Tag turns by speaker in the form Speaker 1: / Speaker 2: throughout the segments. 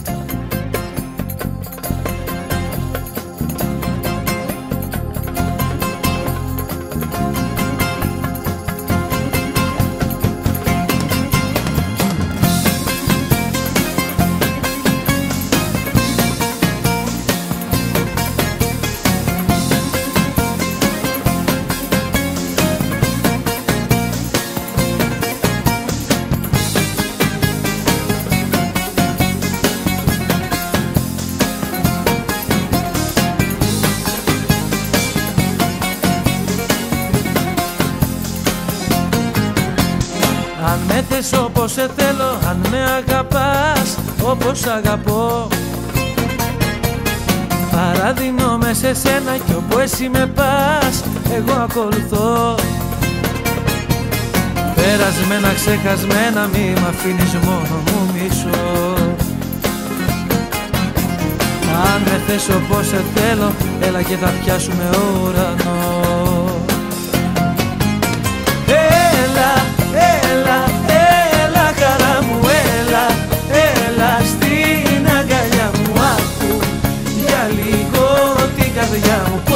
Speaker 1: time. Αν με θες όπως σε θέλω, αν με αγαπάς όπως αγαπώ. Παραδεινώ σε σένα κι όπου εσύ με πας, εγώ ακολουθώ. Περασμένα, ξεχασμένα, μη μ' αφήνεις μόνο μου μισώ. Αν με θες όπως σε θέλω, έλα και θα πιάσουμε ουρανό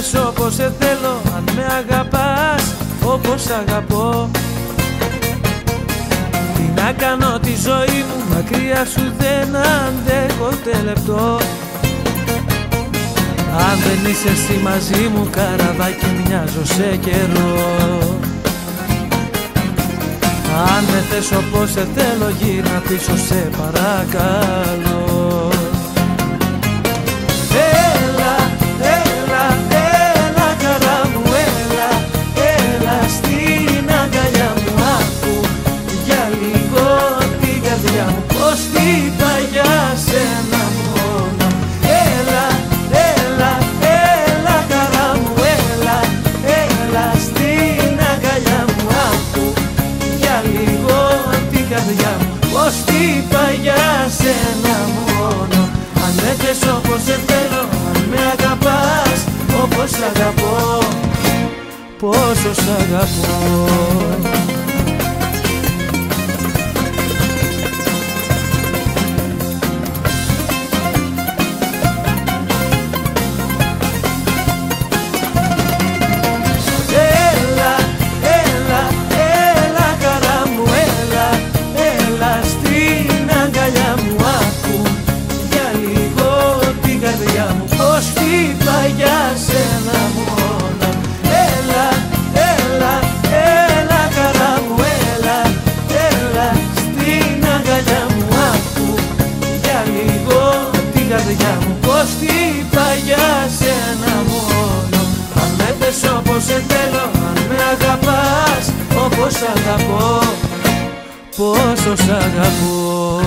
Speaker 1: θες όπως σε θέλω Αν με αγαπάς όπως αγαπώ. Τι να κάνω τη ζωή μου Μακριά σου δεν αντέχω ούτε λεπτό. Αν δεν είσαι εσύ μαζί μου Καραβάκι μοιάζω σε καιρό. Αν με θες όπως σε θέλω γύρνα πίσω σε παρακαλώ Πόσο σ' αγαπώ σε θέλω αν με αγαπάς όπως αγαπώ, πόσο σ' αγαπώ.